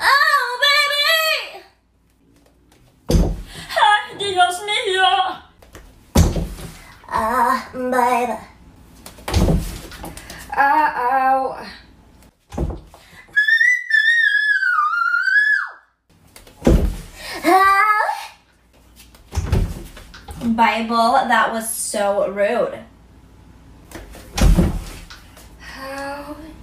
Oh, baby! Ay, Dios mío. Ah, baby. Uh, uh oh. Bible, that was so rude.